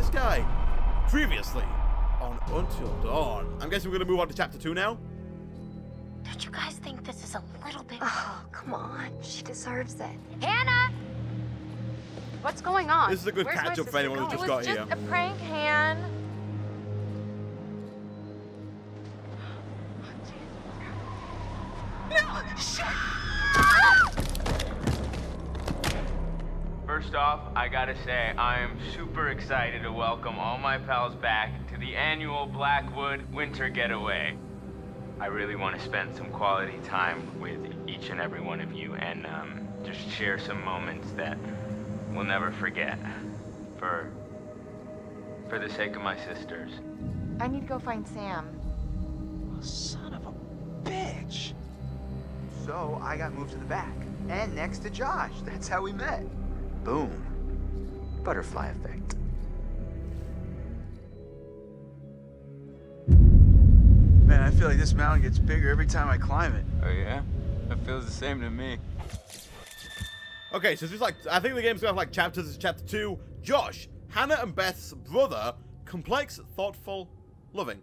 this guy? Previously on Until Dawn. I'm guessing we're going to move on to chapter 2 now? Don't you guys think this is a little bit... Oh, come on. She deserves it. Hannah! What's going on? This is a good catch-up for sister anyone who going? just It got was here. just a prank, Han. First off, I gotta say, I am super excited to welcome all my pals back to the annual Blackwood Winter Getaway. I really want to spend some quality time with each and every one of you and um, just share some moments that we'll never forget. For, for the sake of my sisters. I need to go find Sam. Son of a bitch. So I got moved to the back and next to Josh. That's how we met. Boom. Butterfly effect. Man, I feel like this mountain gets bigger every time I climb it. Oh yeah? That feels the same to me. Okay, so this is like, I think the game's going to have like chapters. This is chapter 2. Josh, Hannah and Beth's brother, complex, thoughtful, loving.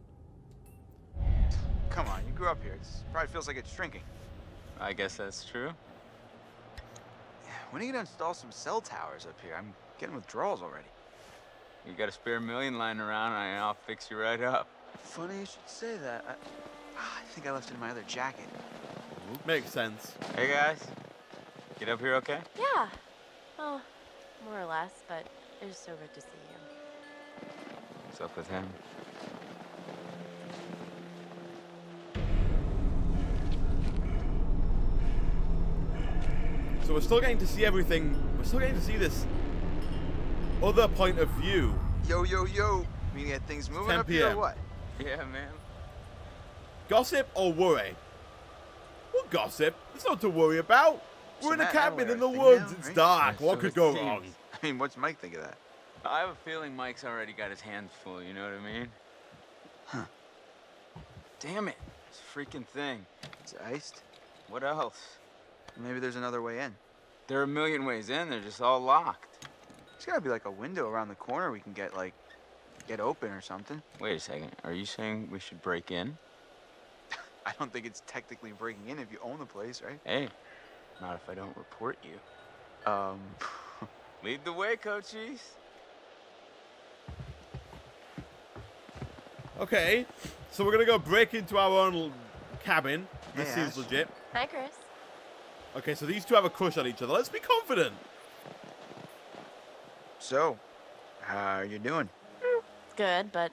Come on, you grew up here. It probably feels like it's shrinking. I guess that's true. When are you gonna install some cell towers up here? I'm getting withdrawals already. You got a spare million lying around, and I'll fix you right up. Funny you should say that. I, Ah, I think I left it in my other jacket. Makes sense. Hey guys, get up here okay? Yeah. Well, more or less, but it was so good to see you. What's up with him? So we're still getting to see everything. We're still getting to see this other point of view. Yo, yo, yo. We get things moving 10 up here or what? Yeah, man. Gossip or worry? What gossip? There's not to worry about. We're in a cabin in the everything woods. now, It's right? dark. Yeah, What could go seems. wrong? I mean, what's Mike think of that? I have a feeling Mike's already got his hands full, you know what I mean? Huh. Damn it. This freaking thing. It's iced. What else? Maybe there's another way in. There are a million ways in, they're just all locked. There's gotta be like a window around the corner we can get like get open or something. Wait a second. Are you saying we should break in? I don't think it's technically breaking in if you own the place, right? Hey, not if I don't report you. Um, Lead the way, Cochise. Okay, so we're gonna go break into our own cabin. This Hey, seems Ash. legit. Hi, Chris. Okay, so these two have a crush on each other. Let's be confident. so, how are you doing? It's good, but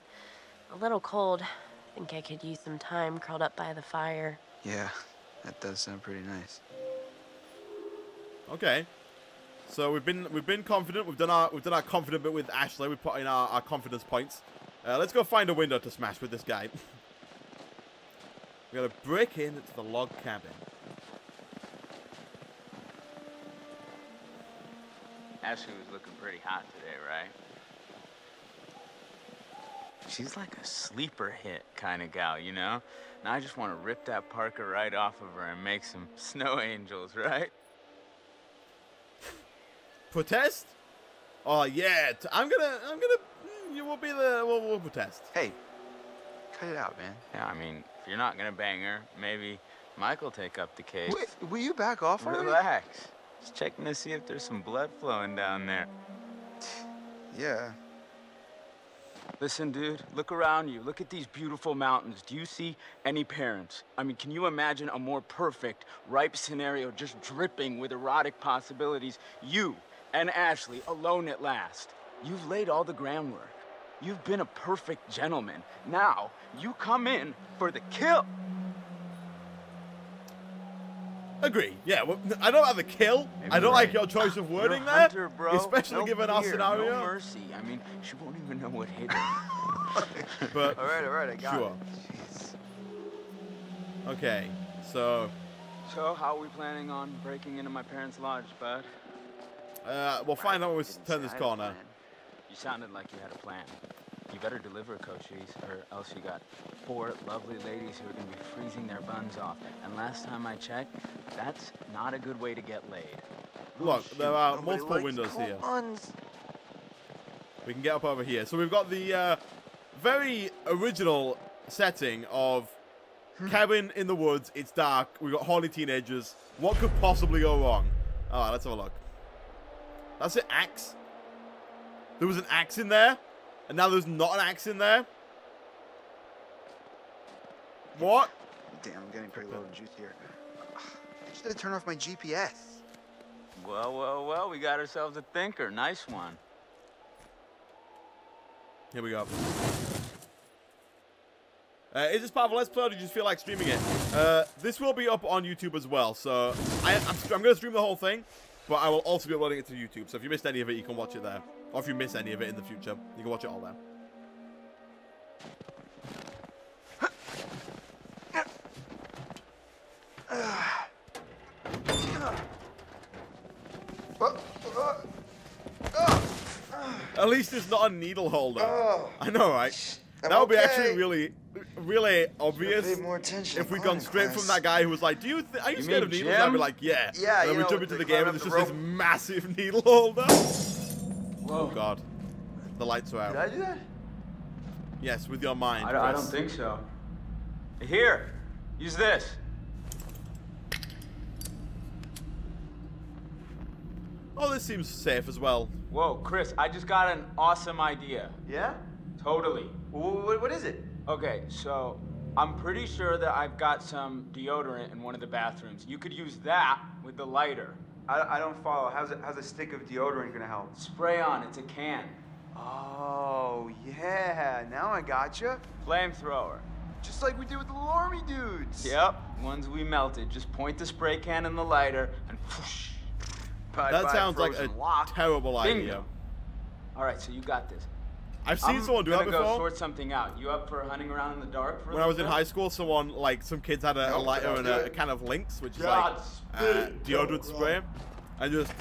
a little cold. I think I could use some time curled up by the fire. Yeah, that does sound pretty nice. Okay. So we've been we've been confident. We've done our we've done our confident bit with Ashley. We put in our, our confidence points. Uh, let's go find a window to smash with this guy. we gotta break in into the log cabin. Ashley was looking pretty hot today, right? She's like a sleeper hit kind of gal, you know? Now I just want to rip that parka right off of her and make some snow angels, right? Protest? Oh yeah, I'm gonna I'm gonna mm, you will be the we'll, we'll protest. Hey, cut it out, man. Yeah, I mean, if you're not gonna bang her, maybe Michael take up the case. Wait, will you back off already? Relax. Just checking to see if there's some blood flowing down there. Yeah. Listen, dude, look around you. Look at these beautiful mountains. Do you see any parents? I mean, can you imagine a more perfect, ripe scenario just dripping with erotic possibilities? You and Ashley alone at last. You've laid all the groundwork. You've been a perfect gentleman. Now, you come in for the kill. Agree. Yeah, well, I don't have the kill. I don't like your choice of wording You're there, hunter, bro. especially No given our scenario. No mercy. I mean, she won't even know what hit her. But All right, all right, I got Sure. it. Jeez. okay, so so, how are we planning on breaking into my parents' lodge, bud? uh, we'll find out when we turn this a corner. You sounded like you had a plan. You better deliver, Cochise, or else you got four lovely ladies who are gonna be freezing their buns off. And last time I checked, that's not a good way to get laid. Look, Shoot, there are nobody multiple windows cold here. buns. We can get up over here. So we've got the uh, very original setting of cabin in the woods. It's dark. We've got horny teenagers. What could possibly go wrong? All right, let's have a look. That's an axe. There was an axe in there, and now there's not an axe in there. What? Damn, I'm getting pretty low in juice here. I just had to turn off my GPS. Well, well, well, we got ourselves a thinker. Nice one. Here we go. Uh, is this part of a Let's Play or do you just feel like streaming it? Uh, this will be up on YouTube as well, so I, I'm, I'm going to stream the whole thing, but I will also be uploading it to YouTube, so if you missed any of it, you can watch it there. Or if you miss any of it in the future, you can watch it all there. At least it's not a needle holder. Oh. I know, right? I'm that would be actually really, really obvious more if we'd gone straight from that guy who was like, "Do you? Th- are you, You scared of needles?" I'd be like, "Yeah." Yeah, And then we know, jump into they the game and it's up just the this massive needle holder. Whoa. Oh God, the lights are out. Did. I do that? Yes, with your mind. I, don't- I don't think so. Here, use this. Oh, this seems safe as well. Whoa, Chris, I just got an awesome idea. Yeah? Totally. What, what is it? Okay, so I'm pretty sure that I've got some deodorant in one of the bathrooms. You could use that with the lighter. I, I don't follow. How's, it, how's a stick of deodorant gonna help? Spray on, it's a can. Oh, yeah. Now I gotcha. Flamethrower. Just like we did with the little army dudes. Yep, ones we melted. Just point the spray can in the lighter and whoosh. That sounds like a frozen lock. terrible idea. All right, so you got this. I've seen I'm someone do that gonna go sort something out. You up for hunting around in the dark for When I was in high school, someone like some kids had a, a lighter and a, it. a can of Lynx, which is like uh, deodorant don't spray, and just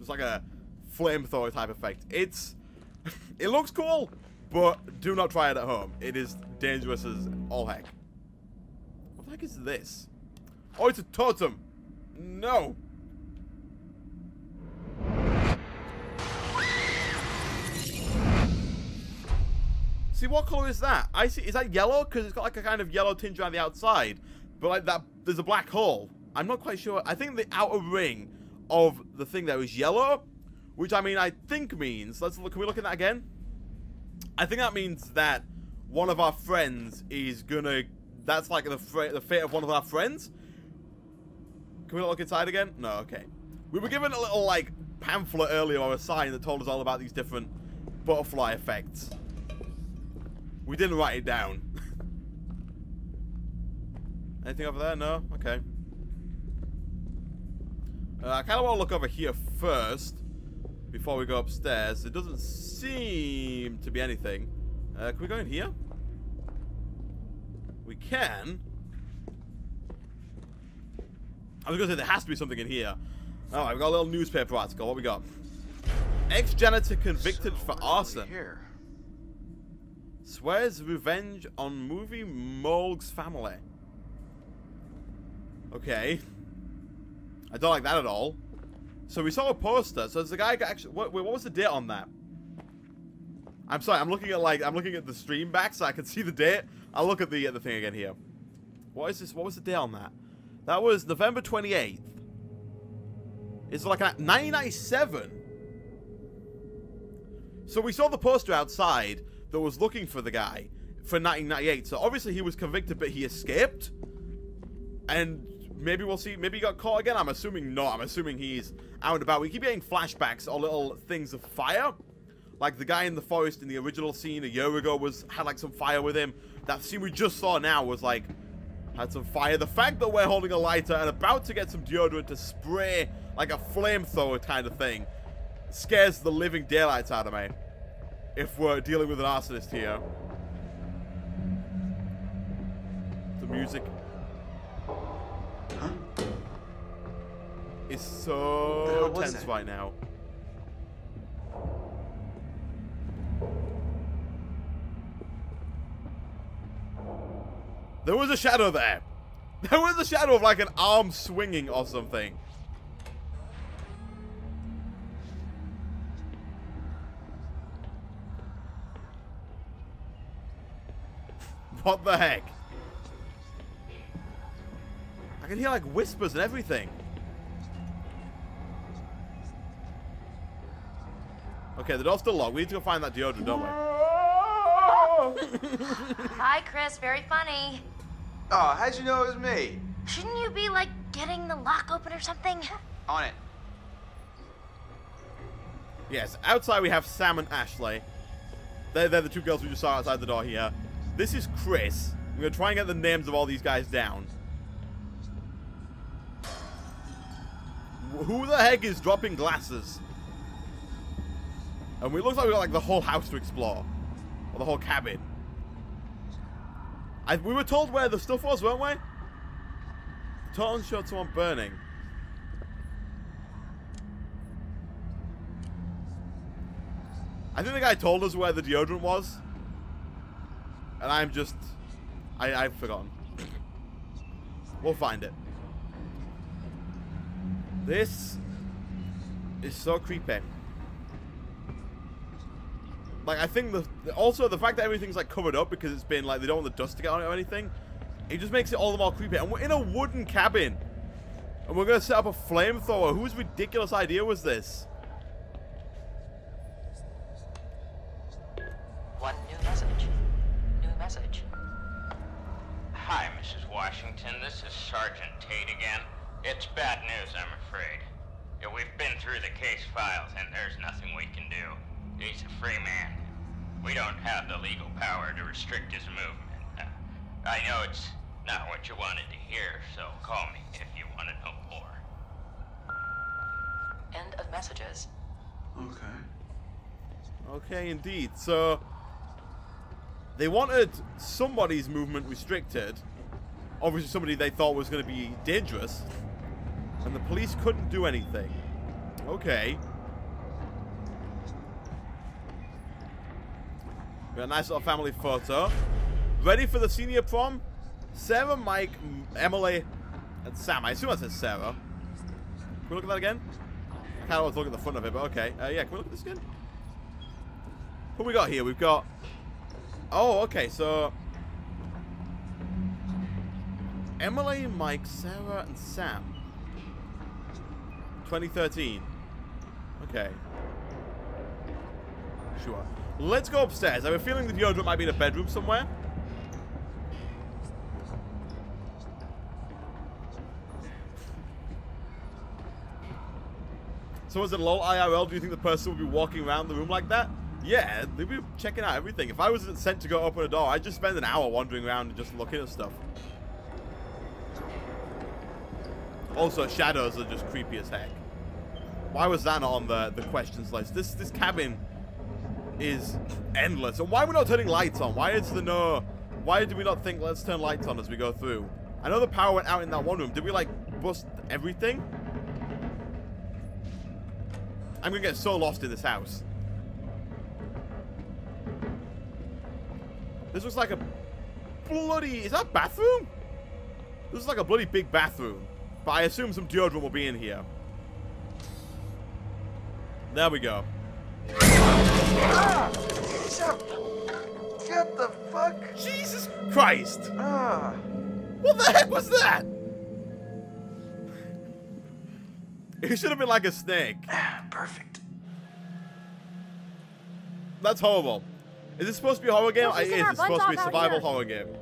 it's like a flamethrower type effect. It's it looks cool, but do not try it at home. It is dangerous as all heck. What the heck is this? Oh, it's a totem. No. See, what color is that? I see. Is that yellow? Because it's got like a kind of yellow tinge around the outside. But like that, there's a black hole. I'm not quite sure. I think the outer ring of the thing there is yellow, which I mean, I think means. Let's look. Can we look at that again? I think that means that one of our friends is gonna. That's like the the fate of one of our friends. Can we look inside again? No. Okay. We were given a little like pamphlet earlier or a sign that told us all about these different butterfly effects. We didn't write it down. Anything over there? No? Okay. Uh, I kind of want to look over here first before we go upstairs. It doesn't seem to be anything. Uh, can we go in here? We can. I was going to say there has to be something in here. Alright, we've got a little newspaper article. What we got? Ex-janitor convicted for arson. Here. Swears revenge on movie mogul's family. Okay. I don't like that at all. So we saw a poster. So there's a guy actually. What, what was the date on that? I'm sorry. I'm looking at like I'm looking at the stream back so I can see the date. I'll look at the at the thing again here. What is this? What was the date on that? That was November 28th. It's like a 1997. So we saw the poster outside that was looking for the guy for 1998. So obviously he was convicted, but he escaped. And maybe we'll see. Maybe he got caught again. I'm assuming not. I'm assuming he's out and about. We keep getting flashbacks or little things of fire. Like the guy in the forest in the original scene a year ago was had like some fire with him. That scene we just saw now was like had some fire. The fact that we're holding a lighter and about to get some deodorant to spray like a flamethrower kind of thing scares the living daylights out of me. If we're dealing with an arsonist here. The music is so tense that? right now. There was a shadow there. There was a shadow of like an arm swinging or something. What the heck? I can hear like whispers and everything. Okay, the door's still locked. We need to go find that deodorant, don't we? Hi, Chris. Very funny. Oh, how'd you know it was me? Shouldn't you be like getting the lock open or something? On it. Yes, outside we have Sam and Ashley. They're, they're the two girls we just saw outside the door here. This is Chris. I'm going to try and get the names of all these guys down. Who the heck is dropping glasses? And we looks like we got like the whole house to explore. Or the whole cabin. I, we were told where the stuff was, weren't we? Torn showed someone burning. I think the guy told us where the deodorant was. And I'm just... I, I've forgotten. we'll find it. This is so creepy. Like, I think the... Also, the fact that everything's, like, covered up because it's been, like, they don't want the dust to get on it or anything. It just makes it all the more creepy. And we're in a wooden cabin. And we're going to set up a flamethrower. Whose ridiculous idea was this? One new message. New message. Hi, Mrs. Washington. This is Sergeant Tate again. It's bad news, I'm afraid. Yeah, we've been through the case files, and there's nothing we can do. He's a free man. We don't have the legal power to restrict his movement. Uh, I know it's not what you wanted to hear, so call me if you want to know more. End of messages. Okay. Okay, indeed. So they wanted somebody's movement restricted. Obviously, somebody they thought was going to be dangerous, and the police couldn't do anything. Okay. We got a nice little family photo. Ready for the senior prom? Sarah, Mike, Emily, and Sam. I assume that says Sarah. Can we look at that again? I kind of want to look at the front of it, but okay. Uh, yeah, can we look at this again? What we got here? We've got... Oh, okay, so... Emily, Mike, Sarah, and Sam. 2013. Okay. Sure. Let's go upstairs. I have a feeling the deodorant might be in a bedroom somewhere. So as a lol IRL, do you think the person would be walking around the room like that? Yeah, they'd be checking out everything. If I wasn't sent to go open a door, I'd just spend an hour wandering around and just looking at stuff. Also, shadows are just creepy as heck. Why was that on the, the questions list? This this cabin is endless. And why are we not turning lights on? Why is there no... Why do we not think let's turn lights on as we go through? I know the power went out in that one room. Did we, like, bust everything? I'm gonna get so lost in this house. This looks like a bloody... Is that bathroom? This is like a bloody big bathroom. But I assume some deodorant will be in here. There we go. What the fuck? Jesus Christ! Ah. What the heck was that? It should have been like a snake. Perfect. That's horrible. Is this supposed to be a horror game? We're It is. It's supposed to be a butts off out survival here. horror game.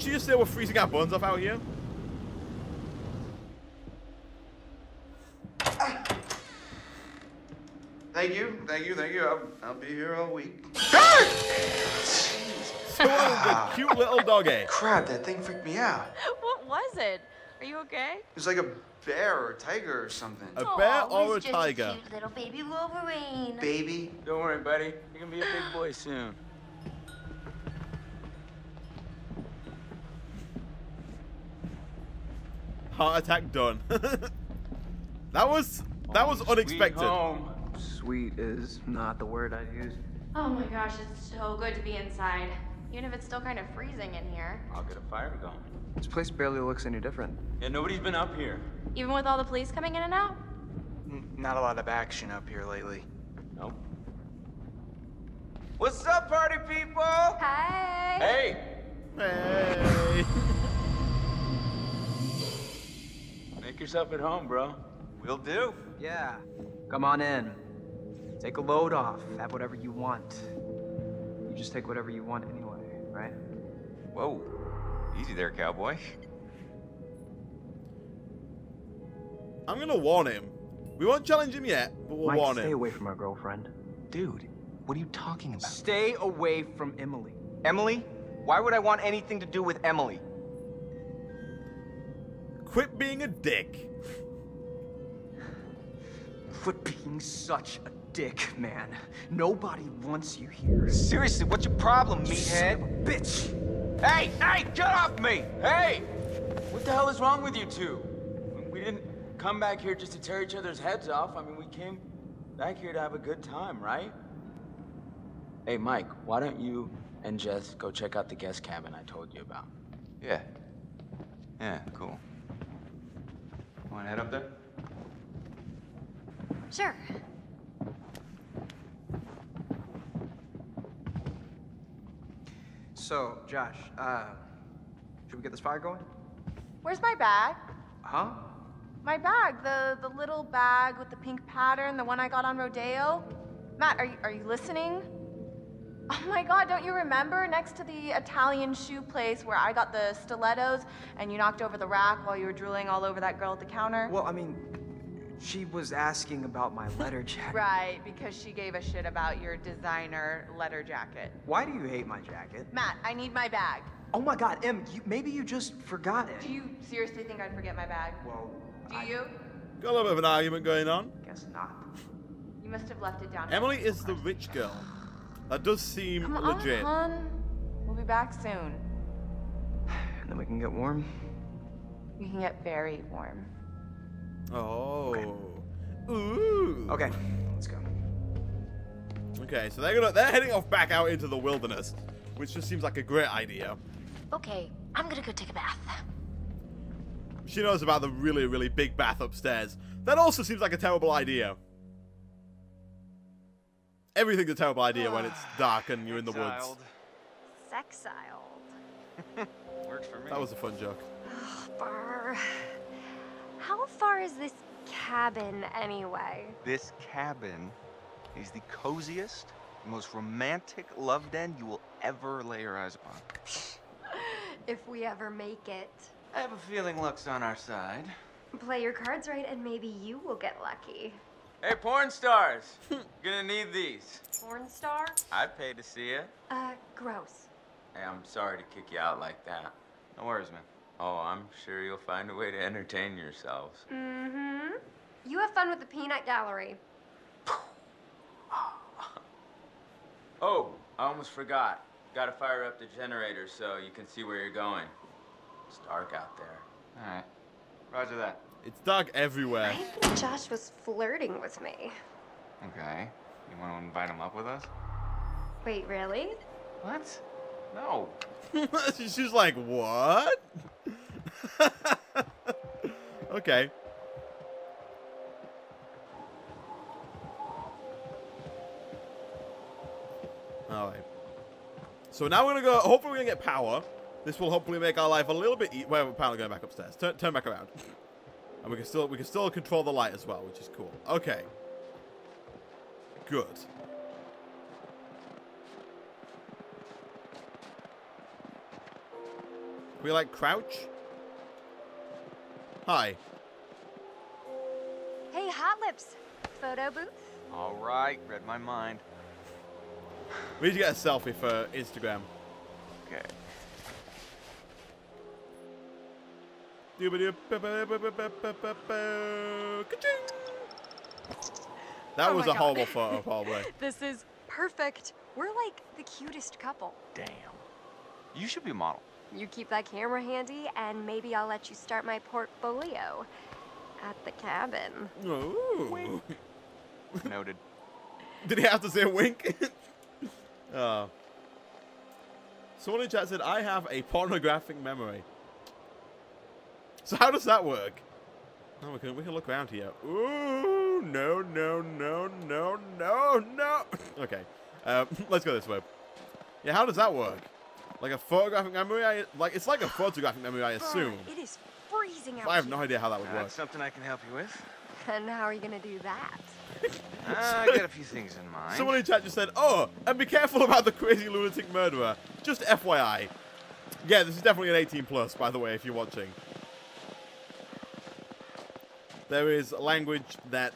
Did she just say we're freezing our buns off out here? Thank you, thank you, thank you. I'll, I'll be here all week. So the cute little doggy. Ah. Eh? Crap, that thing freaked me out. What was it? Are you okay? It was like a bear or a tiger or something. A bear Aw, or a he's just tiger? cute little baby Wolverine. Baby. Don't worry, buddy. You're gonna be a big boy soon. Heart attack done. that was that was unexpected. Sweet is not the word I'd use. Oh my gosh, it's so good to be inside. Even if it's still kind of freezing in here. I'll get a fire going. This place barely looks any different. Yeah, nobody's been up here. Even with all the police coming in and out? N- Not a lot of action up here lately. Nope. What's up, party people? Hi. Hey! Hey. Make yourself at home, bro. Will do. Yeah. Come on in. Take a load off. Have whatever you want. You just take whatever you want anyway, right? Whoa. Easy there, cowboy. I'm gonna warn him. We won't challenge him yet, but we'll Mike, warn stay him. Stay away from our girlfriend. Dude, what are you talking about? Stay away from Emily. Emily? Why would I want anything to do with Emily? Quit being a dick. Quit being such a dick, man. Nobody wants you here. Seriously, what's your problem, You son of a meathead? bitch! Hey, hey, get off me! Hey! What the hell is wrong with you two? We didn't come back here just to tear each other's heads off. I mean, we came back here to have a good time, right? Hey, Mike, why don't you and Jess go check out the guest cabin I told you about? Yeah. Yeah, cool. Wanna head up there? Sure. So, Josh, uh, should we get this fire going? Where's my bag? Huh? My bag, the the little bag with the pink pattern, the one I got on Rodeo. Matt, are you are you listening? Oh my god, don't you remember next to the Italian shoe place where I got the stilettos and you knocked over the rack while you were drooling all over that girl at the counter? Well, I mean, she was asking about my letter jacket. Right, because she gave a shit about your designer letter jacket. Why do you hate my jacket? Matt, I need my bag. Oh my god, Em, you, maybe you just forgot it. Do you seriously think I'd forget my bag? Well, Do I you? Got a little bit of an argument going on. guess not. You must have left it down. Emily is the rich girl. That does seem Come legit. on, hon. We'll be back soon. And then we can get warm. We can get very warm. Oh. Ooh. Okay, let's go. Okay, so they're gonna they're heading off back out into the wilderness, which just seems like a great idea. Okay, I'm gonna go take a bath. She knows about the really, really big bath upstairs. That also seems like a terrible idea. Everything's a terrible idea when it's dark and you're in the woods. Sexiled. Works for me. That was a fun joke. Bar. How far is this cabin anyway? This cabin is the coziest, most romantic love den you will ever lay your eyes upon. If we ever make it. I have a feeling luck's on our side. Play your cards right and maybe you will get lucky. Hey, porn stars! Gonna need these. Porn star? I'd pay to see it. Uh, gross. Hey, I'm sorry to kick you out like that. No worries, man. Oh, I'm sure you'll find a way to entertain yourselves. Mm-hmm. You have fun with the peanut gallery. Oh, I almost forgot. Gotta fire up the generator so you can see where you're going. It's dark out there. Alright. Roger that. It's dark everywhere. I think Josh was flirting with me. Okay. You wanna invite him up with us? Wait, really? What? No. She's like, what? okay. Alright. So now we're gonna go, hopefully we're gonna get power. This will hopefully make our life a little bit e Well, we're apparently going back upstairs. Turn, turn back around. And we can still, we can still control the light as well, which is cool. Okay. Good. We like crouch? Hi. Hey, Hot Lips. Photo booth? Alright, read my mind. We need to get a selfie for Instagram. Okay. That Oh was my a God. horrible photo, probably. This is perfect. We're like the cutest couple. Damn. You should be a model. You keep that camera handy, and maybe I'll let you start my portfolio at the cabin. Ooh. Noted. Did he have to say a wink? oh. Someone in chat said, I have a pornographic memory. So how does that work? Oh, we can, we can look around here. Ooh, no, no, no, no, no, no. Okay. Um, let's go this way. Yeah, how does that work? Like a photographic memory? I, like It's like a photographic memory, I assume. It is freezing out I have here. no idea how that would work. That's something I can help you with. And how are you gonna do that? Uh, I got a few things in mind. Someone in chat just said, oh, and be careful about the crazy lunatic murderer. Just FYI. Yeah, this is definitely an 18 plus, by the way, if you're watching. There is language that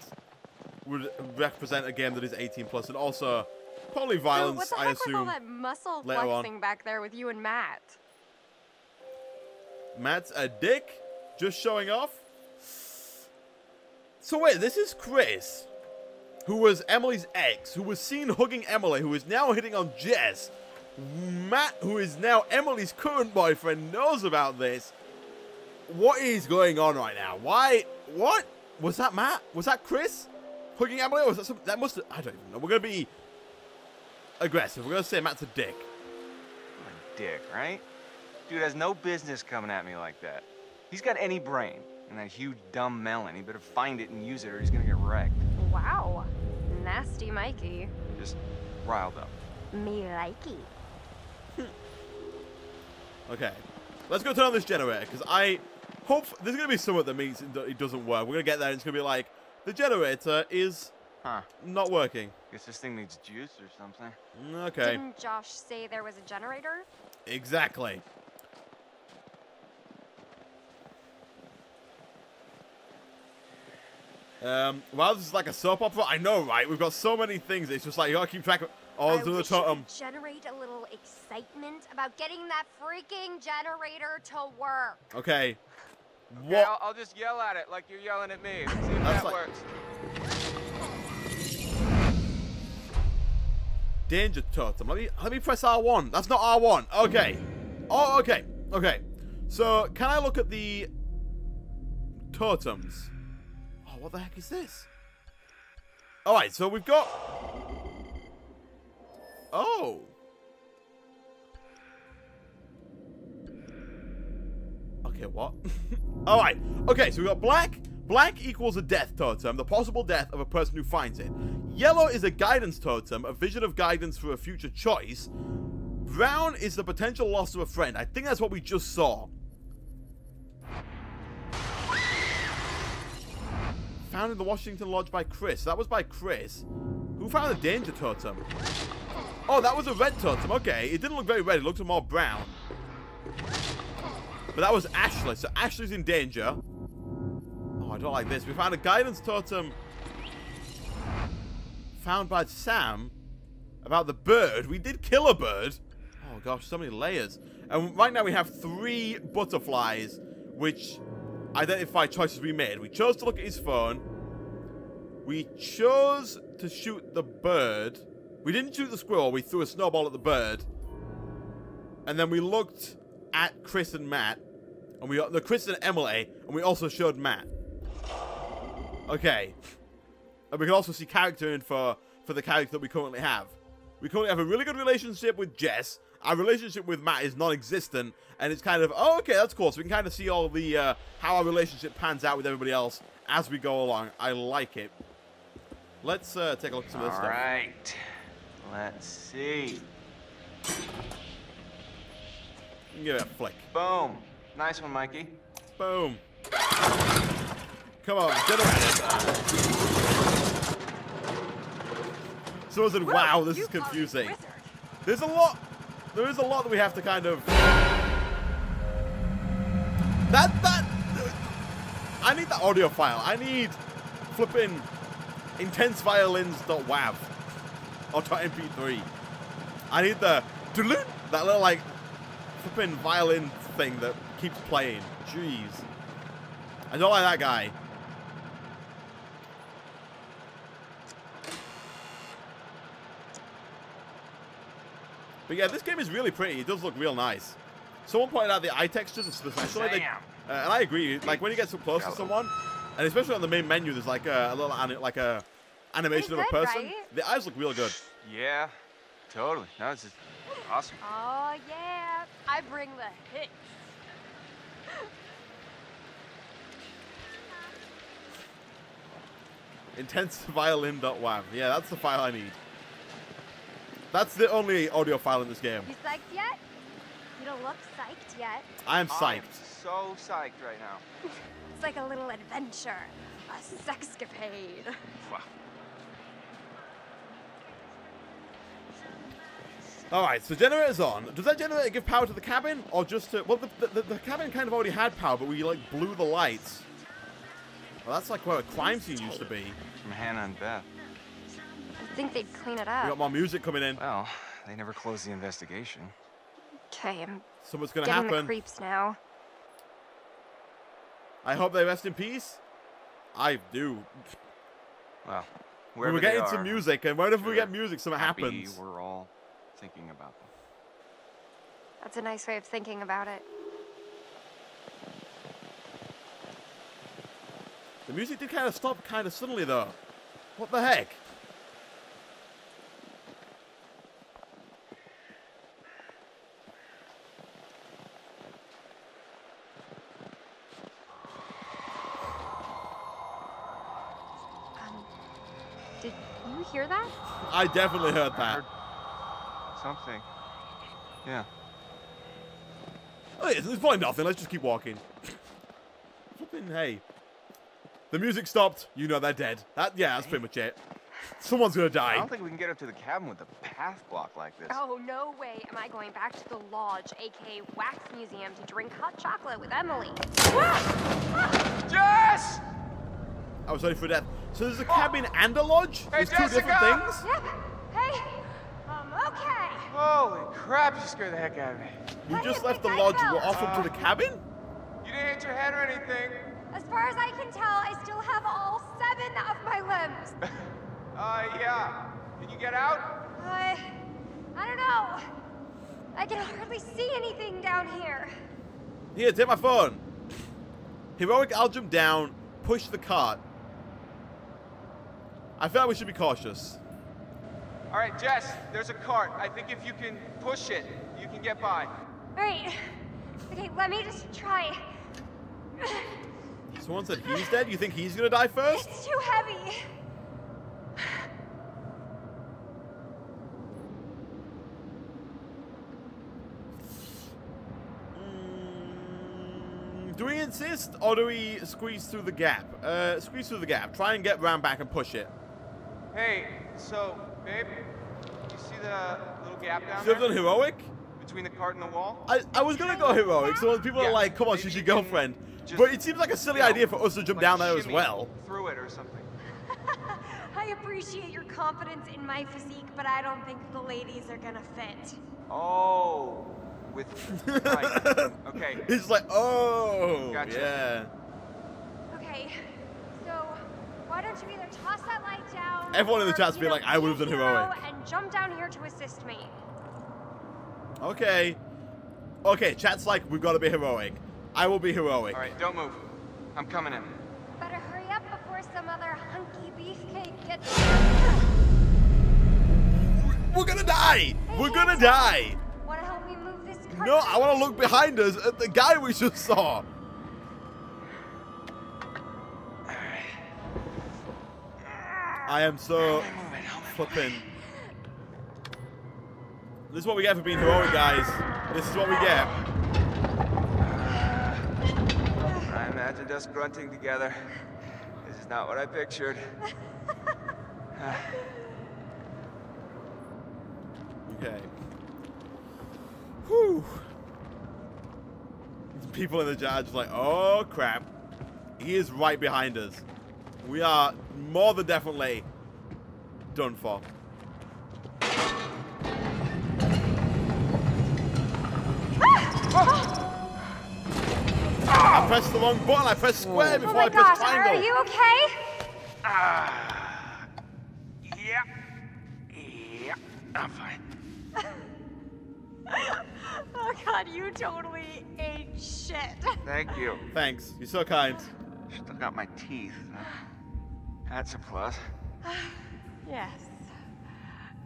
would represent a game that is 18 plus, and also probably violence, what the I heck all assume. that muscle later on. flexing back there with you and Matt? Matt's a dick, just showing off. So wait, this is Chris, who was Emily's ex, who was seen hugging Emily, who is now hitting on Jess. Matt, who is now Emily's current boyfriend, knows about this. What is going on right now? Why? What? Was that Matt? Was that Chris hugging Emily? Or was that some? That must. I don't even know. We're gonna be aggressive. We're gonna say Matt's a dick. I'm a dick, right? Dude has no business coming at me like that. He's got any brain. And that huge dumb melon, he better find it and use it or he's gonna get wrecked. Wow. Nasty Mikey. Just riled up. Me likey. Okay. Let's go turn on this generator, because I hope... There's going to be something that means it it doesn't work. We're going to get there, and it's going to be like, the generator is Huh. not working. Guess this thing needs juice or something. Okay. Didn't Josh say there was a generator? Exactly. Um, wow, this is like a soap opera. I know, right? We've got so many things. It's just like you gotta keep track of. Oh, I there's another wish you totem. Um, generate a little excitement about getting that freaking generator to work. Okay. Okay, What? I'll, I'll just yell at it like you're yelling at me. See if That's that like- works. Danger totem. Let me let me press R1. That's not R1. Okay. Oh, okay. Okay. So can I look at the totems? Oh, what the heck is this? All right. So we've got. Oh. Okay. What? All right. Okay. So we got black. Black equals a death totem, the possible death of a person who finds it. Yellow is a guidance totem, a vision of guidance for a future choice. Brown is the potential loss of a friend. I think that's what we just saw. Found in the Washington Lodge by Chris. That was by Chris. Who found the danger totem? Oh, that was a red totem. Okay, it didn't look very red. It looked more brown. But that was Ashley. So Ashley's in danger. Oh, I don't like this. We found a guidance totem found by Sam about the bird. We did kill a bird. Oh gosh, so many layers. And right now we have three butterflies, which identify choices we made. We chose to look at his phone. We chose to shoot the bird. We didn't shoot the squirrel. We threw a snowball at the bird. And then we looked at Chris and Matt. And we the Chris and Emily. And we also showed Matt. Okay. And we can also see character info for the character that we currently have. We currently have a really good relationship with Jess. Our relationship with Matt is non-existent, and it's kind of oh, okay, that's cool. So we can kind of see all the uh, how our relationship pans out with everybody else as we go along. I like it. Let's uh, take a look at some of this All stuff. right. Let's see. Give it a flick. Boom. Nice one, Mikey. Boom. Come on, get around. Someone said, "Wow, this is confusing." There's a lot. There is a lot that we have to kind of. That that. I need that audio file. I need flipping intense violins.wav or .mp3. I need the that little like flipping violin thing that keeps playing. Jeez. I don't like that guy. But yeah, this game is really pretty. It does look real nice. Someone pointed out the eye textures, especially. They, uh, and I agree. Like when you get so close to someone, and especially on the main menu, there's like a, a little like a animation of a person. right? The eyes look real good. Yeah, totally. No, this is awesome. Oh yeah, I bring the hits. Intense violin.wav. Yeah, that's the file I need. That's the only audio file in this game. You psyched yet? You don't look psyched yet. I am I am psyched. so psyched right now. It's like a little adventure, a sexcapade. Wow. All right, so generator's on. Does that generator give power to the cabin, or just to? Well, the, the, the cabin kind of already had power, but we like blew the lights. Well, that's like where a crime scene used to be. From Hannah and Beth. I think they'd clean it up. We got up. more music coming in. Well, they never closed the investigation. Okay, I'm Something's gonna getting the creeps now. I hope they rest in peace. I do. Well, We wherever were they getting are, some music, and whenever we get music, something happy happens. We're all thinking about them. That's a nice way of thinking about it. The music did kind of stop kind of suddenly, though. What the heck? Um, did you hear that? I definitely heard I that. Heard something. Yeah. Oh, it's, it's probably nothing. Let's just keep walking. Flipping hey. The music stopped. You know they're dead. That yeah, that's pretty much it. Someone's gonna die. I don't think we can get up to the cabin with a path block like this. Oh, no way am I going back to the lodge, aka Wax Museum, to drink hot chocolate with Emily. Jess! I was ready for death. So there's a cabin and a lodge. Hey, There's two different things. Yep. Hey, Holy crap, you scared the heck out of me. We How just left the I lodge. We're felt? off up to the cabin. You didn't hit your head or anything. As far as I can tell, I still have all seven of my limbs. Uh, yeah. Can you get out? I. I don't know. I can hardly see anything down here. Here, take my phone. Heroic, I'll jump down, push the cart. I feel like we should be cautious. All right, Jess, there's a cart. I think if you can push it, you can get by. Alright. Okay, let me just try. Someone said he's dead. You think he's gonna die first? It's too heavy. Mm, Do we insist or do we squeeze through the gap? Uh, squeeze through the gap. Try and get round back and push it. Hey, so, babe, you see the little gap down Should have there? done heroic. Between the cart and the wall? I, I was gonna go heroic, so people Yeah, are like, "Come on, maybe she's your can girlfriend." But it seems like a silly you know, idea for us to jump like down there as well. Through it or something. I appreciate your confidence in my physique, but I don't think the ladies are gonna fit. Oh, with right. Okay. It's like, oh, Gotcha. yeah. Okay, so why don't you either toss that light down? Everyone in the or, chat's you been like, "I would've be done heroic." And jump down here to assist me. Okay. Okay, chat's like, we've got to be heroic. I will be heroic. All right, don't move. I'm coming in. Better hurry up before some other hunky beefcake gets. We're gonna die! We're gonna die! Wanna help me move this cart? No, I want to look behind us at the guy we just saw. I am so flipping. This is what we get for being heroic, guys. This is what we get. I imagined us grunting together. This is not what I pictured. Okay. Whew. People in the just like, oh crap. He is right behind us. We are more than definitely done for. I pressed the wrong button. I pressed square Oh before my I pressed gosh, triangle. are you okay? Ah. Yeah. Yeah. I'm fine. Oh god, you totally ate shit. Thank you. Thanks. You're so kind. Still got my teeth. That's a plus. yes.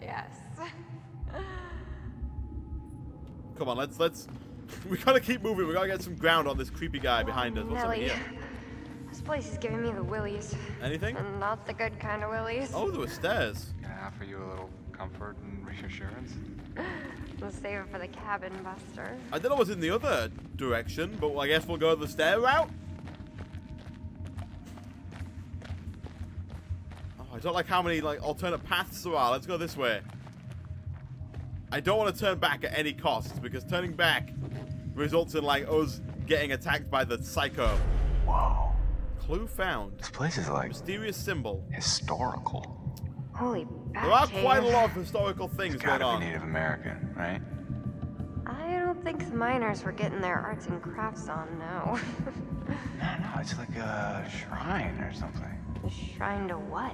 Yes. Come on, let's let's. We gotta keep moving. We gotta get some ground on this creepy guy behind us. What's over Nelly, here? this place is giving me the willies. Anything? And not the good kind of willies. Oh, there were stairs. Can I offer you a little comfort and reassurance. We'll save it for the cabin buster. I don't know what's in the other direction, but I guess we'll go the stair route. I don't like how many like alternate paths there are. Let's go this way. I don't want to turn back at any cost because turning back results in like us getting attacked by the psycho. Whoa. Clue found. This place is like Mysterious symbol. historical. Holy There are Batcave. quite a lot of historical things It's going gotta on. be Native American, right? I don't think the miners were getting their arts and crafts on, no. No, no, it's like a shrine or something. A shrine to what?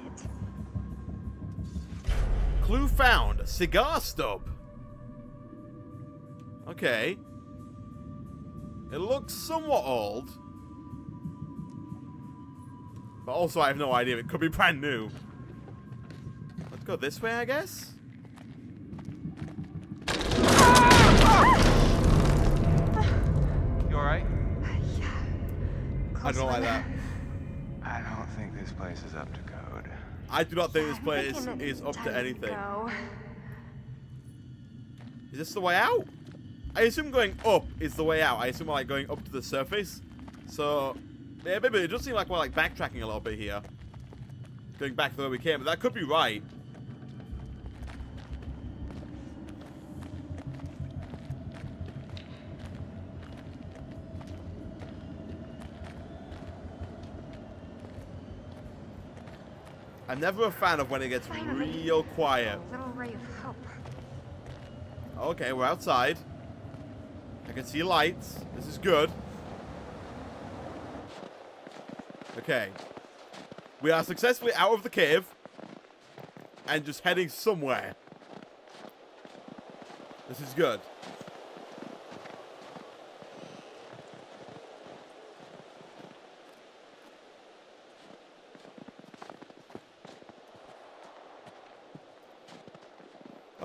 Clue found. Cigar stub. Okay. It looks somewhat old. But also I have no idea. It could be brand new. Let's go this way, I guess? You alright? Yeah. I don't like that. I don't think this place is up to code. I do not think this place thinking is up to anything. go. Is this the way out? I assume going up is the way out. I assume we're like going up to the surface. So, yeah, maybe it does seem like we're like backtracking a little bit here. Going back to where we came, but that could be right. I'm never a fan of when it gets real quiet. Little ray of hope. Okay, we're outside. I can see lights. This is good. Okay. We are successfully out of the cave. And just heading somewhere. This is good.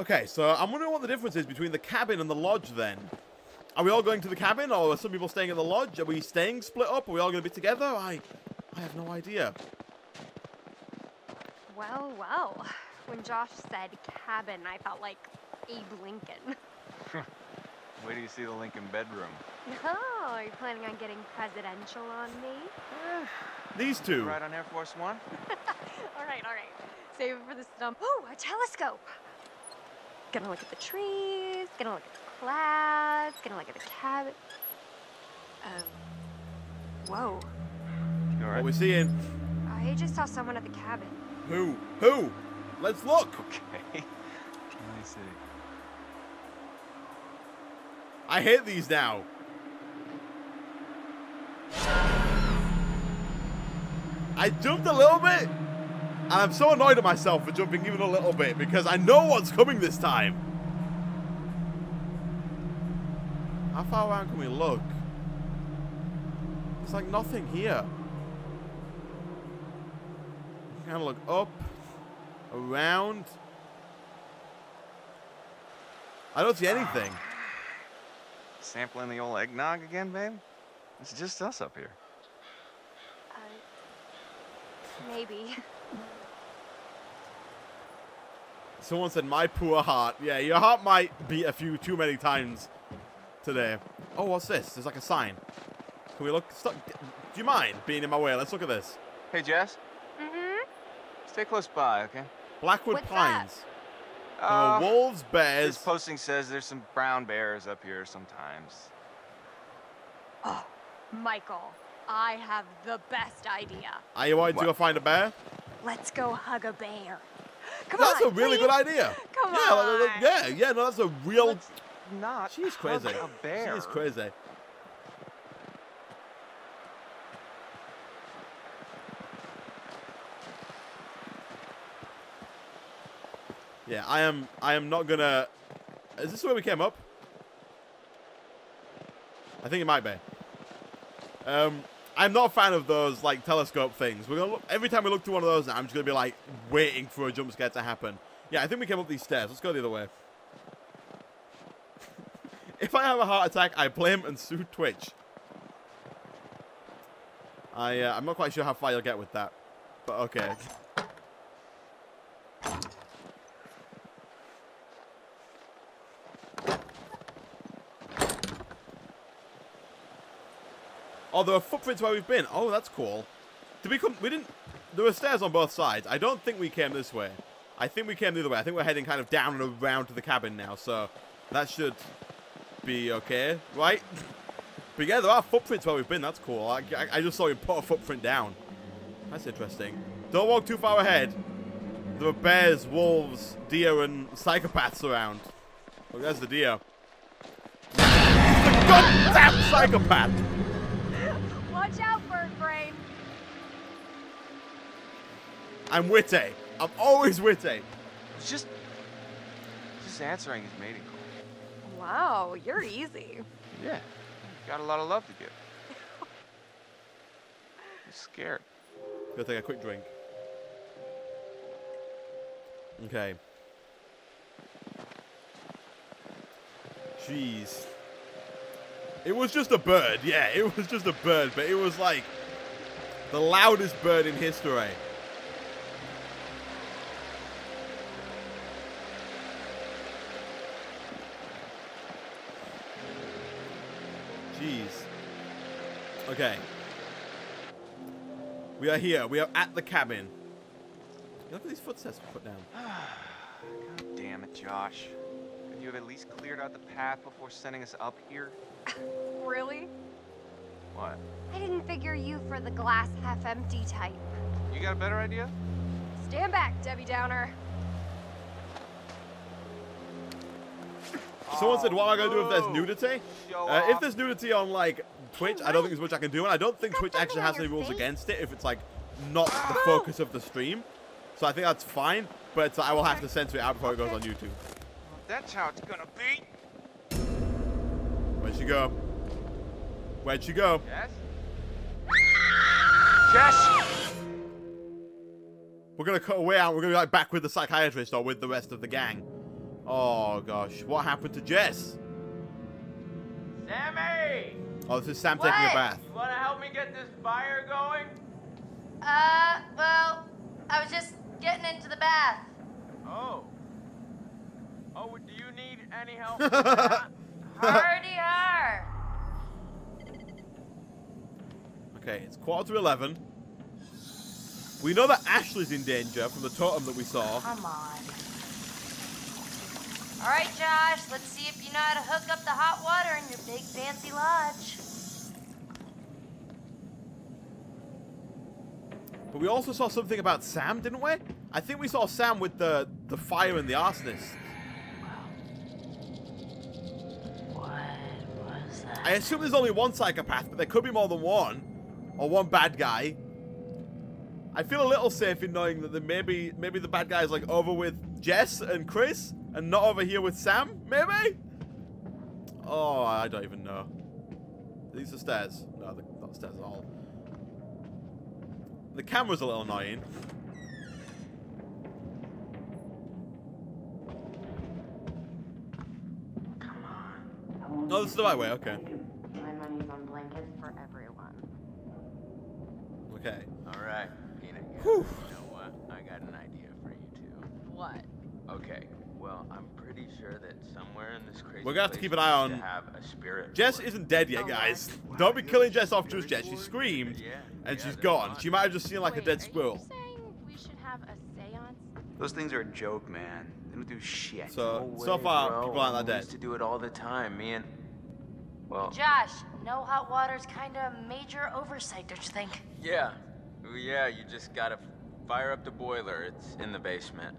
Okay, so I'm wondering what the difference is between the cabin and the lodge then. Are we all going to the cabin or are some people staying at the lodge? Are we staying split up? Are we all going to be together? I I have no idea. Well, well. When Josh said cabin, I felt like Abe Lincoln. Wait do you see the Lincoln bedroom. Oh, are you planning on getting presidential on me? Eh, These two. Right on Air Force One? all right, all right. Save it for the stump. Oh, a telescope. Gonna look at the trees, gonna look at the clouds, gonna look at the cabin. Um, whoa. You What alright? we seeing? I just saw someone at the cabin. Who? Who? Let's look. Okay. Let me see. I hate these now. I jumped a little bit, and I'm so annoyed at myself for jumping even a little bit because I know what's coming this time. How far around can we look? There's like nothing here. Kind of look up, around. I don't see anything. Sampling the old eggnog again, babe? It's just us up here. Uh, maybe. Someone said, my poor heart. Yeah, your heart might beat a few too many times today. Oh, what's this? There's like a sign. Can we look? Stop. Do you mind being in my way? Let's look at this. Hey, Jess. Mm-hmm. Stay close by, okay? Blackwood What's? Pines. There are Uh, wolves, this posting says there's some brown bears up here sometimes. Oh, Michael, I have the best idea. Are you wanting to go find a bear? Let's go hug a bear. Come that's on, a really please. good idea. Come yeah, like, like, yeah, yeah. No, that's a real. Let's not She's crazy. a bear. She's crazy. Yeah, I am. I am not gonna. Is this where we came up? I think it might be. Um, I'm not a fan of those like telescope things. We're gonna look, every time we look through one of those, I'm just gonna be like waiting for a jump scare to happen. Yeah, I think we came up these stairs. Let's go the other way. if I have a heart attack, I blame and sue Twitch. I uh, I'm not quite sure how far you'll get with that, but okay. Oh, there are footprints where we've been. Oh, that's cool. Did we come? We didn't. There were stairs on both sides. I don't think we came this way. I think we came the other way. I think we're heading kind of down and around to the cabin now. So that should be okay, right? But yeah, there are footprints where we've been. That's cool. I, I, I just saw you put a footprint down. That's interesting. Don't walk too far ahead. There are bears, wolves, deer, and psychopaths around. Oh, there's the deer. The goddamn psychopath! Watch out, bird brain. I'm witty. I'm always witty. It's just, just answering his mating call. Wow, you're easy. Yeah, got a lot of love to give. I'm scared. Go take a quick drink. Okay. Jeez. It was just a bird. Yeah, it was just a bird, but it was like the loudest bird in history. Jeez. Okay. We are here. We are at the cabin. Look at these footsteps we put down. God damn it, Josh. Couldn't you have at least cleared out the path before sending us up here? Really? What? I didn't figure you for the glass half empty type. You got a better idea? Stand back, Debbie Downer. Someone said, what am I going to do if there's Oh, nudity? Uh, if there's nudity on, like, Twitch, I don't think there's much I can do. And I don't think Twitch actually has any rules face? against it if it's, like, not the focus of the stream. So I think that's fine. But I will have to censor it out before it goes on YouTube. That's how it's gonna be. Where'd she go? Where'd she go? Yes? Jess! We're going to cut away out. We're going to be, like, back with the psychiatrist or with the rest of the gang. Oh, gosh. What happened to Jess? Sammy! Oh, this is Sam taking a What? bath. You wanna help me get this fire going? Uh, well, I was just getting into the bath. Oh. Oh, do you need any help? with that? Hardy har. Okay, it's quarter to 11. We know that Ashley's in danger from the totem that we saw. Come on. All right, Josh, let's see if you know how to hook up the hot water in your big fancy lodge. But we also saw something about Sam, didn't we? I think we saw Sam with the, the fire and the arsonist. I assume there's only one psychopath, but there could be more than one. Or one bad guy. I feel a little safe in knowing that maybe maybe the bad guy is like over with Jess and Chris and not over here with Sam, maybe? Oh, I don't even know. These are stairs. No, they're not stairs at all. The camera's a little annoying. No, this is the right way, okay. My money's on blankets for everyone. Okay. All right, Peanut. Gallery, You know what? I got an idea for you two. What? Okay. Well, I'm pretty sure that somewhere in this crazy We're gonna have to keep an eye on- have a spirit. Jess board. isn't dead yet, Oh, guys. Don't be killing Jess off spirit just yet. She screamed, Yeah. and yeah, she's there's gone. lots. She might have just seen like a Wait, dead are you squirrel. saying we should have a seance? Those things are a joke, man. They don't do shit. So, No so way, far, bro. people aren't that We dead. used to do it all the time. Me and well, Josh, no hot water's kind of a major oversight, don't you think? yeah, yeah. You just gotta fire up the boiler. It's in the basement.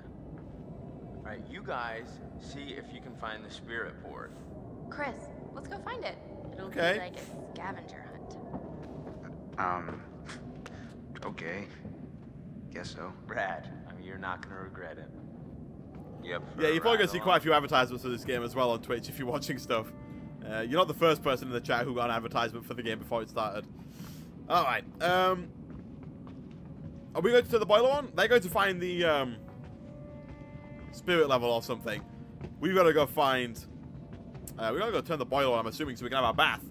All right, you guys see if you can find the spirit board. Chris, let's go find it. It'll Okay. be like a scavenger hunt. Um. Okay. Guess so. Brad, I mean, you're not gonna regret it. Yep. Yeah, you're probably gonna see quite a few advertisements for this game as well on Twitch if you're watching stuff. Uh, you're not the first person in the chat who got an advertisement for the game before it started. All right. Um, are we going to the boiler one? They're going to find the um, spirit level or something. We've got to go find. Uh, we got to go turn the boiler on. I'm assuming so we can have our bath.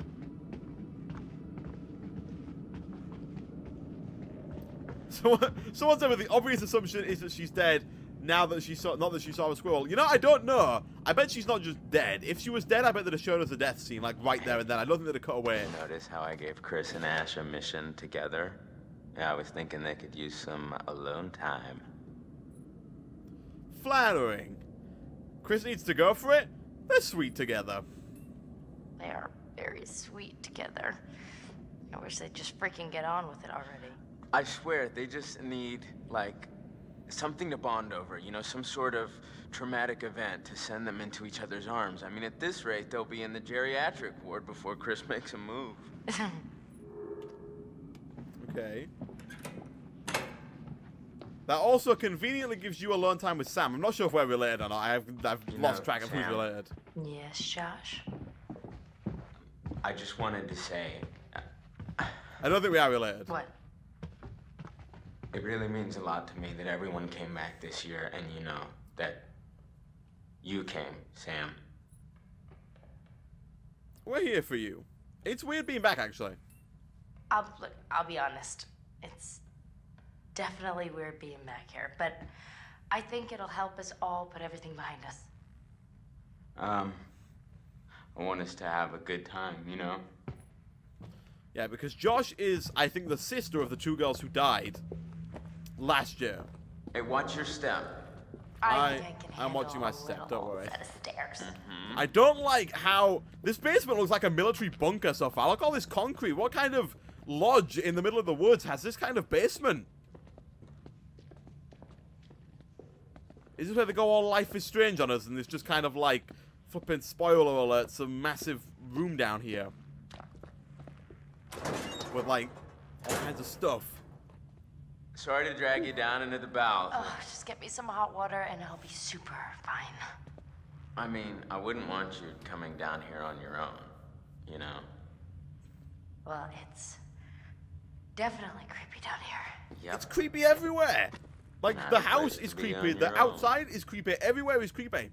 Someone, someone said, but the obvious assumption is that she's dead now that she saw, not that she saw a squirrel. You know, I don't know. I bet she's not just dead. If she was dead, I bet they'd have showed us a death scene, like right there and then. I don't think they'd have cut away. Notice how I gave Chris and Ash a mission together? I was thinking they could use some alone time. Flattering. Chris needs to go for it. They're sweet together. They are very sweet together. I wish they'd just freaking get on with it already. I swear, they just need, like, something to bond over, you know, some sort of traumatic event to send them into each other's arms. I mean, at this rate, they'll be in the geriatric ward before Chris makes a move. Okay. That also conveniently gives you alone time with Sam. I'm not sure if we're related or not. I've, I've You lost know, track of who's related. yes, Josh. I just wanted to say, uh, I don't think we are related. What? it really means a lot to me that everyone came back this year, and you know, that you came, Sam. We're here for you. It's weird being back, actually. I'll look. I'll be honest. It's definitely weird being back here, but I think it'll help us all put everything behind us. Um, I want us to have a good time, you know? Yeah, because Josh is, I think, the sister of the two girls who died last year. Hey, watch your step. I, I, I am watching my step, don't worry. Set of stairs. I don't like how this basement looks like a military bunker so far. Look at all this concrete. What kind of lodge in the middle of the woods has this kind of basement? Is this where they go all life is strange on us and it's just kind of like flipping spoiler alert, some massive room down here. With like all kinds of stuff. Sorry to drag you down into the bowels. Oh, just get me some hot water and I'll be super fine. I mean, I wouldn't want you coming down here on your own, you know? Well, it's definitely creepy down here. Yep. It's creepy everywhere. Like Not the house is creepy, the your own. outside is creepy, everywhere is creepy.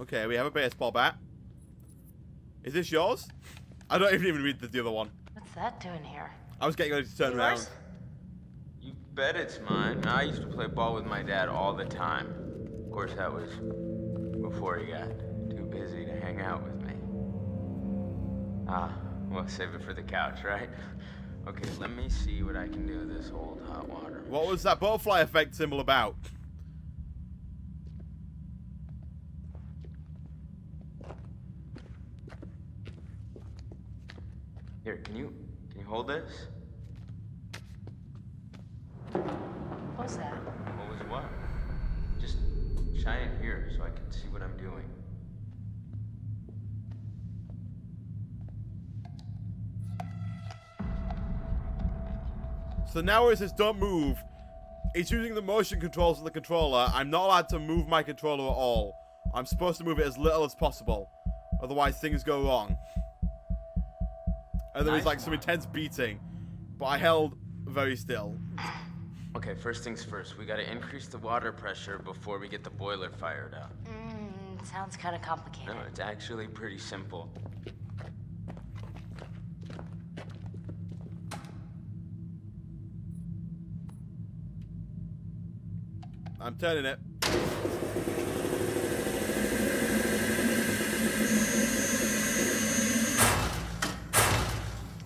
Okay, we have a baseball bat. Is this yours? I don't even read the, the other one. What's that doing here? I was getting ready to turn Yours? around. You bet it's mine. I used to play ball with my dad all the time. Of course, that was before he got too busy to hang out with me. Ah, well, save it for the couch, right? Okay, let me see what I can do with this old hot water. What was that butterfly effect symbol about? Here, can you can you hold this? What was that? What was what? Just shine it here so I can see what I'm doing. So now where it says don't move, it's using the motion controls of the controller. I'm not allowed to move my controller at all. I'm supposed to move it as little as possible. Otherwise things go wrong. And there was Nice like some intense beating. But I held very still. Okay, first things first. We gotta increase the water pressure before we get the boiler fired up. Mmm, sounds kind of complicated. No, it's actually pretty simple. I'm turning it.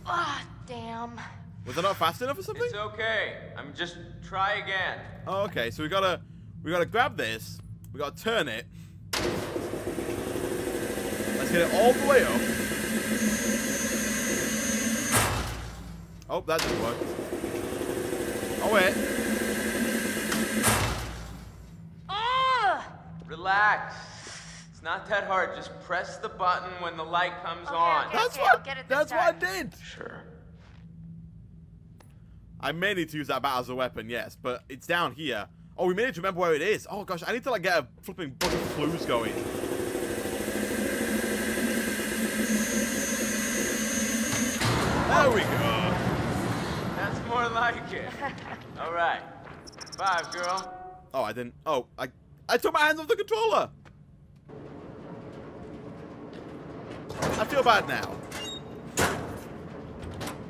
Ah, damn. Was I not fast enough or something? It's okay. I'm just try again. Oh, okay, so we gotta we gotta grab this. We gotta turn it. Let's get it all the way up. Oh, that didn't work. Oh wait. Relax. It's not that hard. Just press the button when the light comes Okay, on. okay. That's I'll what get it that's what I did. Sure. I may need to use that bat as a weapon, yes, but it's down here. Oh, we may need to remember where it is. Oh gosh, I need to like get a flipping book of clues going. There we go. That's more like it. All right. Five, girl. Oh, I didn't. Oh, I I took my hands off the controller. I feel bad now.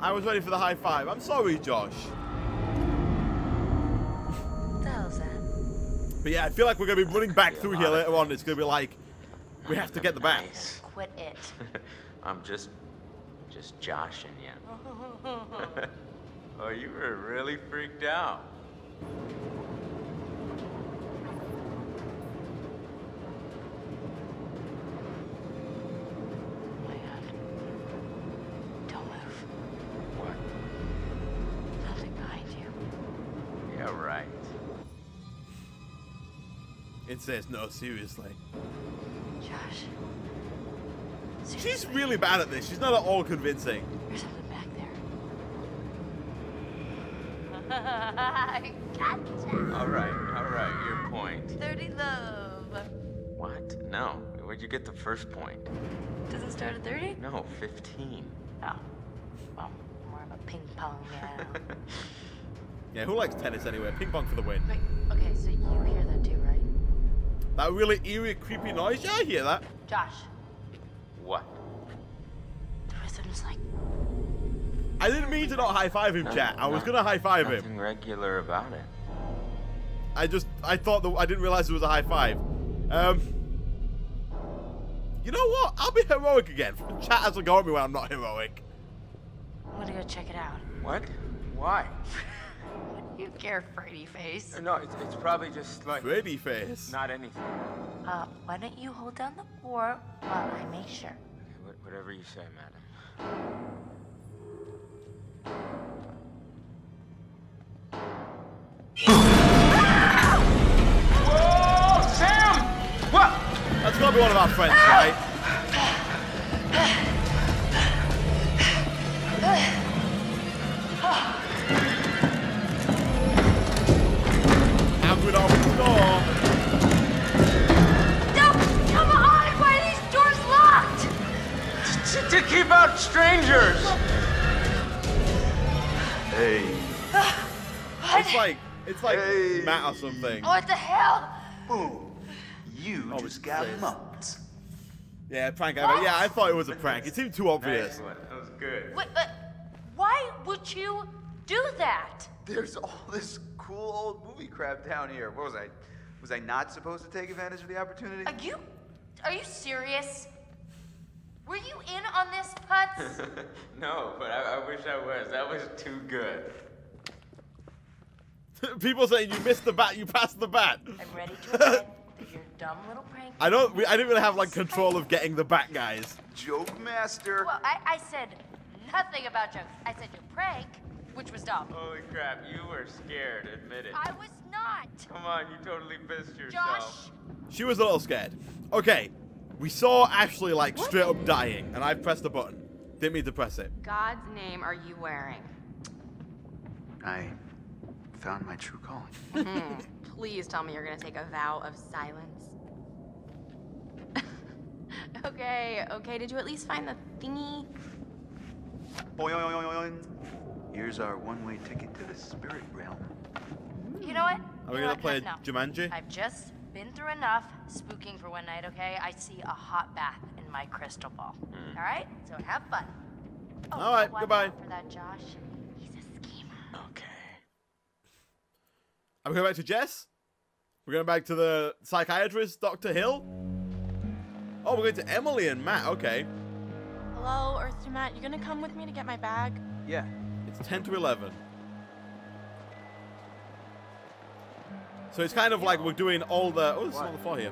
I was ready for the high five. I'm sorry, Josh. What the hell's that? But yeah, I feel like we're going to be running back through here later on. It's going to be like, we have to get the bat. Nice. Quit it. I'm just, just joshing you. oh, you were really freaked out. Says, no, seriously. Josh. She's really bad at this. She's not at all convincing. There's something back there. gotcha! All right, all right, your point. 30 love. What? No. Where'd you get the first point? Doesn't start at 30? No, 15. Oh. Well, more of a ping pong now. Yeah, who likes tennis anyway? Ping pong for the win. Wait, okay, so you hear that too, right? That really eerie, creepy noise. Yeah, I hear that. Josh, What? the rhythm's like. I didn't mean to not high five him, chat. I was gonna high five him. Nothing regular about it. I just, I thought that I didn't realize it was a high five. Um, you know what? I'll be heroic again. Chat hasn't got me when I'm not heroic. I'm gonna go check it out. What? Why? You care, Freddy face. No, it's, it's probably just like Freddy face. not anything. Uh, why don't you hold down the fort while I make sure? Wh- Whatever you say, madam. Whoa, Sam! What? That's gotta be one of our friends, right? How would open the door? No! Come on! Why are these doors locked? To, to keep out strangers! Hey. It's like, it's like Hey. Matt or something. Oh what the hell? Boom. You Oh, just it's got face. mumped. Yeah, prank. I yeah, I thought it was a prank. It seemed too obvious. Nice. That was good. Wait, but why would you do that? There's all this cool old movie crap down here. What was I? Was I not supposed to take advantage of the opportunity? Are you, are you serious? Were you in on this, Putz? no, but I, I wish I was. That was too good. People saying you missed the bat, you passed the bat. I'm ready to admit that your dumb little prank. I don't. we- I didn't really have like control of getting the bat, guys. Joke master. Well, I, I said nothing about jokes. I said your prank, which was dumb. Holy crap, you were scared. Admit it. I was not. Come on, you totally pissed yourself. Josh, She was a little scared. Okay, we saw Ashley like straight up dying, and I pressed the button. Didn't mean to press it. God's name are you wearing? I found my true calling. Hmm. Please tell me you're gonna take a vow of silence. okay, okay. Did you at least find the thingy? Boing. Here's our one-way ticket to the spirit realm. you know what? Are we You know gonna play no, no. Jumanji? I've just been through enough spooking for one night, okay? I see a hot bath in my crystal ball. Mm. All right? So have fun. Oh, All right, watch goodbye. For that, Josh. He's a schemer. Okay. Are we going back to Jess? We're going back to the psychiatrist, Dr. Hill? Oh, we're going to Emily and Matt. Okay. Hello, Earth to Matt. You gonna come with me to get my bag? Yeah. It's 10 to 11. So it's kind of like we're doing all the... Oh, this is on the floor here.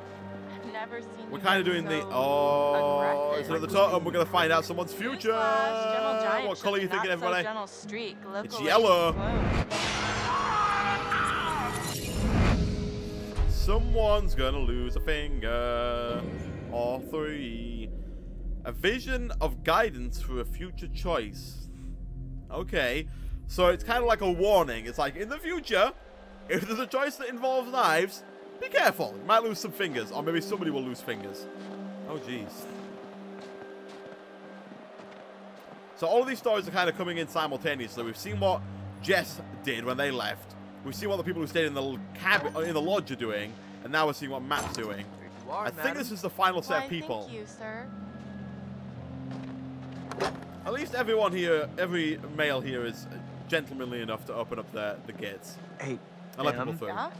Never seen. We're kind of doing the... Oh, it's at the top, and we're going to find out someone's future. What color are you thinking, so everybody? It's yellow. Someone's gonna lose a finger. Or three. A vision of guidance for a future choice. Okay. So it's kind of like a warning. It's like, in the future, if there's a choice that involves knives, be careful. You might lose some fingers. Or maybe somebody will lose fingers. Oh, jeez. So all of these stories are kind of coming in simultaneously. We've seen what Jess did when they left. We've seen what the people who stayed in the cabin, uh, in the lodge are doing, and now we're seeing what Matt's doing. Are, I think this is the final set Why, of people. Thank you, sir. At least everyone here, every male here is gentlemanly enough to open up their the gates Hey, and let people through. Yeah?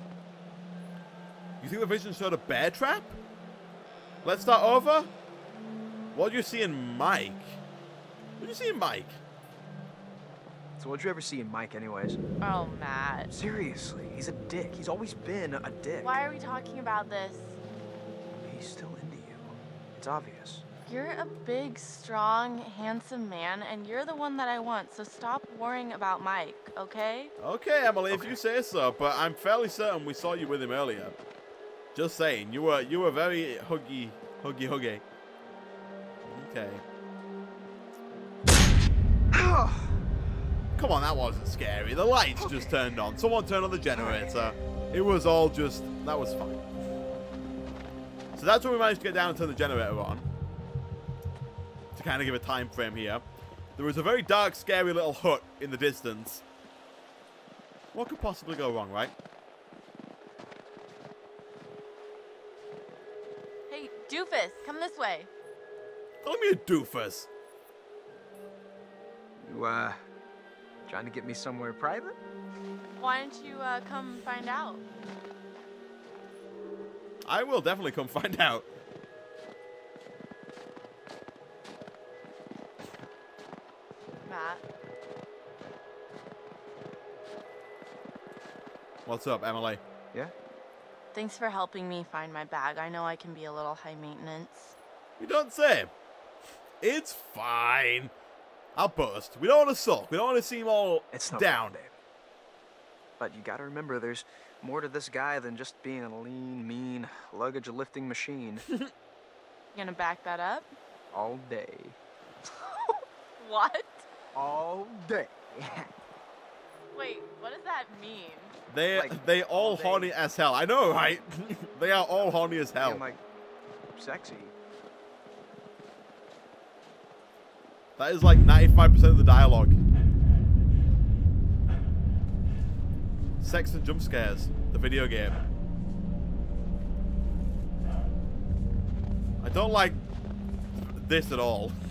You think the vision showed a bear trap? Let's start over. What do you see in Mike? What do you see in Mike? so what'd you ever see in Mike, anyways? Oh, Matt. Seriously, he's a dick. He's always been a dick. Why are we talking about this? He's still into you. It's obvious. You're a big, strong, handsome man, and you're the one that I want, so stop worrying about Mike, okay? Okay, Emily, if you say so, but I'm fairly certain we saw you with him earlier. Just saying, you were you were very huggy, huggy, huggy. Okay. Come on, that wasn't scary. The lights just turned on. Someone turned on the generator. It was all just that was fine. So that's when we managed to get down and turn the generator on. To kind of give a time frame here. There was a very dark, scary little hut in the distance. What could possibly go wrong, right? Hey, doofus, come this way. Call me a doofus. You, uh, trying to get me somewhere private? Why don't you uh, come find out? I will definitely come find out. Matt. What's up, Emily? Yeah? Thanks for helping me find my bag. I know I can be a little high maintenance. You don't say. It's fine. I'll bust. We don't want to sulk. We don't want to seem all It's no down. problem, babe. But you gotta remember, there's more to this guy than just being a lean, mean, luggage lifting machine. You gonna back that up? All day. What? All day. Wait, what does that mean? They Like, they all all horny as hell. I know, right? they are all horny as hell. I'm like, sexy. That is like 95% of the dialogue. Sex and jump scares, the video game. I don't like this at all.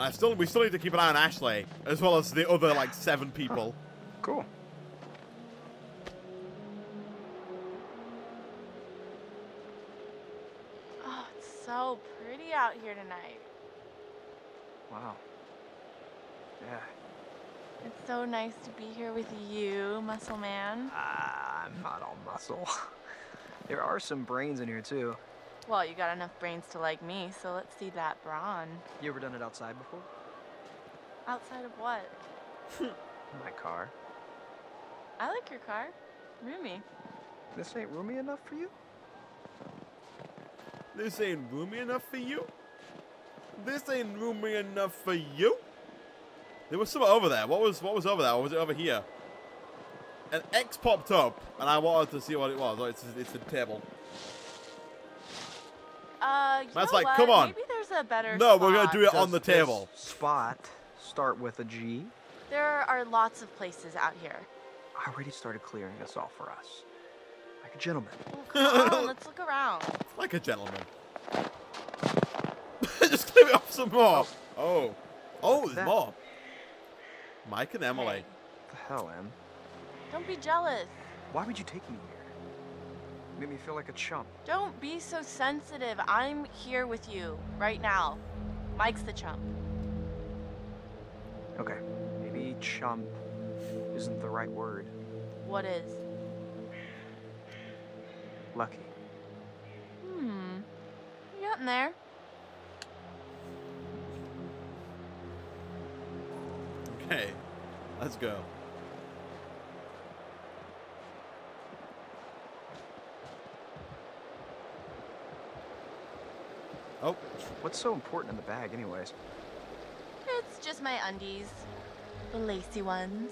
I still, we still need to keep an eye on Ashley, as well as the other like seven people. Cool. Oh, it's so pretty out here tonight. Wow. Yeah. It's so nice to be here with you, muscle man. Ah, I'm not all muscle. there are some brains in here, too. Well, you got enough brains to like me, so let's see that brawn. You ever done it outside before? Outside of what? My car. I like your car. Roomy. This ain't roomy enough for you? This ain't roomy enough for you? This ain't roomy enough for you? There was something over there. What was what was over there? Or was it over here? An X popped up, and I wanted to see what it was. Oh, it's it's a table. Uh, you That's like, what? come on. Maybe there's a better No, we're gonna do it on the table. Spot start with a G. There are lots of places out here. I already started clearing this off for us. Like a gentleman. Well, come on, let's look around. Like a gentleman. Just clear it off some more. Oh, oh, there's that? more. Mike and Emily. Hey, the hell, Em? don't be jealous. Why would you take me here? Made me feel like a chump. Don't be so sensitive. I'm here with you right now. Mike's the chump. Okay, maybe chump isn't the right word. What is? Lucky. Hmm. You're getting there. Okay, let's go. Oh, What's so important in the bag, anyways? It's just my undies. The lacy ones.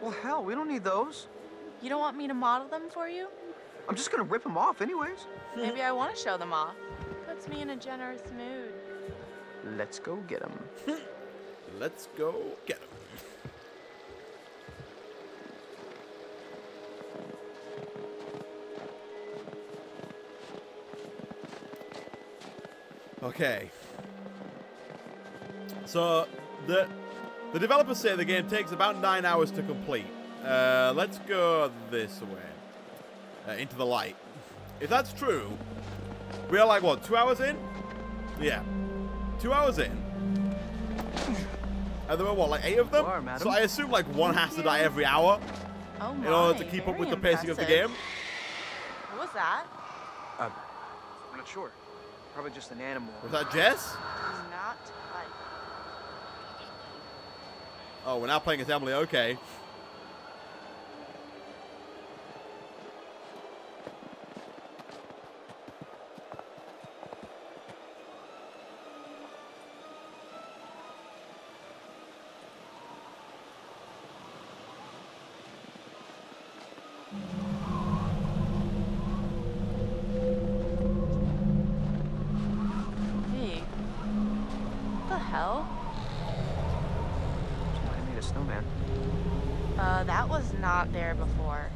Well, hell, we don't need those. You don't want me to model them for you? I'm just gonna rip them off, anyways. Maybe I want to show them off. Puts me in a generous mood. Let's go get them. let's go get him. Okay. So the the developers say the game takes about nine hours to complete. Uh, let's go this way uh, into the light. If that's true, we are like what two hours in? Yeah, two hours in. And there were what like eight of them? Are, so I assume like one has to die every hour Oh my. in order to keep up with the pacing of the game. What was that? Uh, I'm not sure. Probably just an animal. Was that Jess? Not like. Oh, we're now playing as Emily. Okay. Hey. What the hell? I made a snowman. Uh, that was not there before.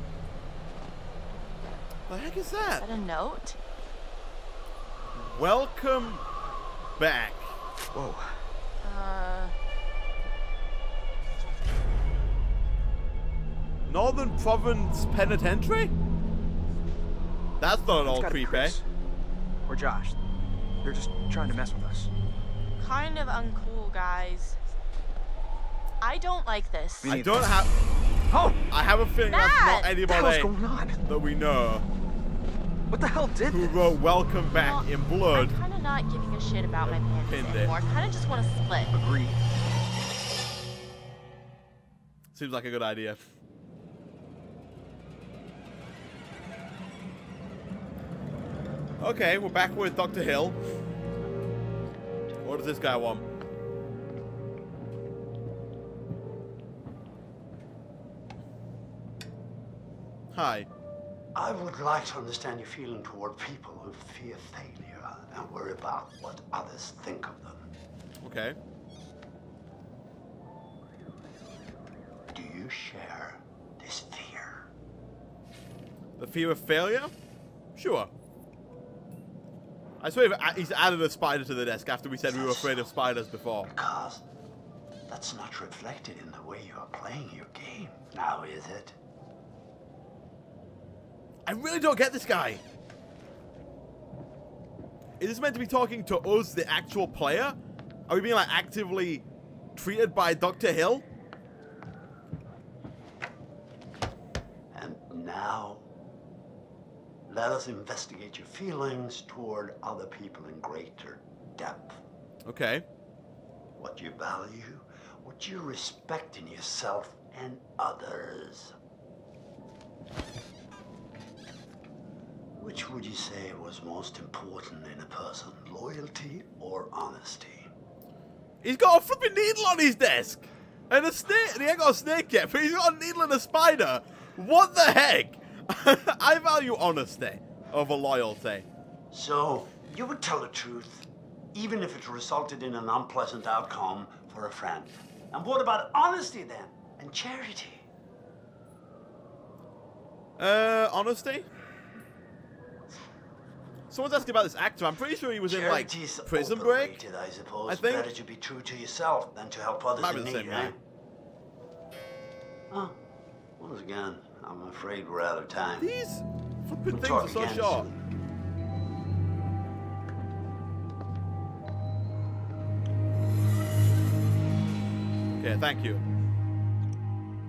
The heck is Is that? that a note? Welcome back. Whoa. Uh, Northern Province Penitentiary? That's not at all It's got a creepy. Chris. Or Josh. They're just trying to mess with us. kind of uncool, guys. I don't like this. I don't have. Oh! I have a feeling that's Matt! not What the hell's anybody going on? that we know What the hell did who this? wrote "Welcome Back" Well, in blood. I'm kind of not giving a shit about my panties Pinned it. anymore. Kind of just want to split. Agreed. Seems like a good idea. Okay, we're back with Dr. Hill. What does this guy want? Hi. I would like to understand your feeling toward people who fear failure and worry about what others think of them. Okay. Do you share this fear? The fear of failure? Sure. I swear he's added a spider to the desk after we said we were afraid of spiders before. Because that's not reflected in the way you are playing your game. Now is it? I really don't get this guy. Is this meant to be talking to us, the actual player? Are we being like actively treated by Dr. Hill? And now, let us investigate your feelings toward other people in greater depth. Okay. What you value, what you respect in yourself and others. Which would you say was most important in a person, loyalty or honesty? He's got a flipping needle on his desk. And a snake. And he ain't got a snake yet, but he's got a needle and a spider. What the heck? I value honesty over loyalty. So, you would tell the truth, even if it resulted in an unpleasant outcome for a friend. And what about honesty then? And charity? Uh, honesty? Someone's asking about this actor. I'm pretty sure he was in like Prison Break. I suppose. I think- Better to be true to yourself than to help others Might in need, right? Huh. Once again, I'm afraid we're out of time. These flipping We'll things are so short. soon. Okay, thank you.